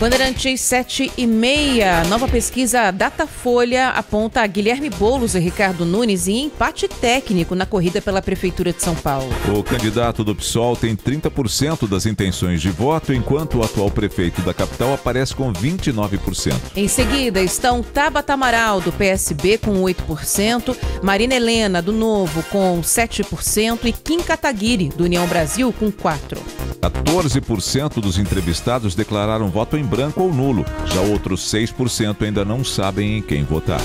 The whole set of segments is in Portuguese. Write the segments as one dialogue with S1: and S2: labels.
S1: Bandeirantes 7 e meia. Nova pesquisa Datafolha aponta Guilherme Boulos e Ricardo Nunes em empate técnico na corrida pela Prefeitura de São Paulo.
S2: O candidato do PSOL tem 30% das intenções de voto, enquanto o atual prefeito da capital aparece com 29%.
S1: Em seguida estão Tabata Amaral, do PSB, com 8%, Marina Helena, do Novo, com 7% e Kim Kataguiri, do União Brasil, com 4%.
S2: 14% dos entrevistados declararam voto em branco ou nulo. Já outros 6% ainda não sabem em quem votar.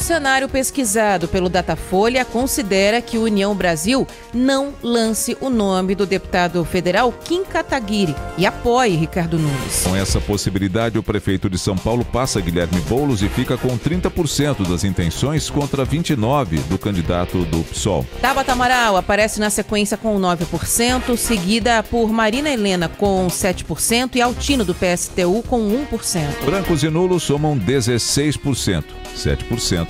S1: Outro cenário pesquisado pelo Datafolha considera que o União Brasil não lance o nome do deputado federal Kim Kataguiri e apoie Ricardo Nunes.
S2: Com essa possibilidade, o prefeito de São Paulo passa Guilherme Boulos e fica com 30% das intenções contra 29% do candidato do PSOL.
S1: Tabata Amaral aparece na sequência com 9%, seguida por Marina Helena com 7% e Altino do PSTU com 1%.
S2: Brancos e nulos somam 16%. 7%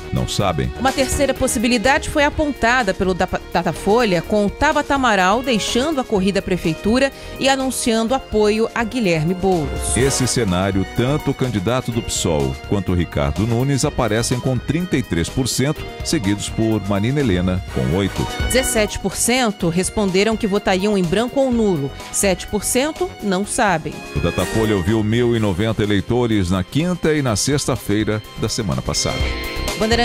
S2: não sabem.
S1: Uma terceira possibilidade foi apontada pelo Datafolha, com Tabata Amaral deixando a corrida à prefeitura e anunciando apoio a Guilherme Boulos.
S2: Esse cenário, tanto o candidato do PSOL quanto o Ricardo Nunes aparecem com 33%, seguidos por Marina Helena com 8%.
S1: 17% responderam que votariam em branco ou nulo, 7% não sabem.
S2: O Datafolha ouviu 1.090 eleitores na quinta e na sexta-feira da semana passada.
S1: Bandeirante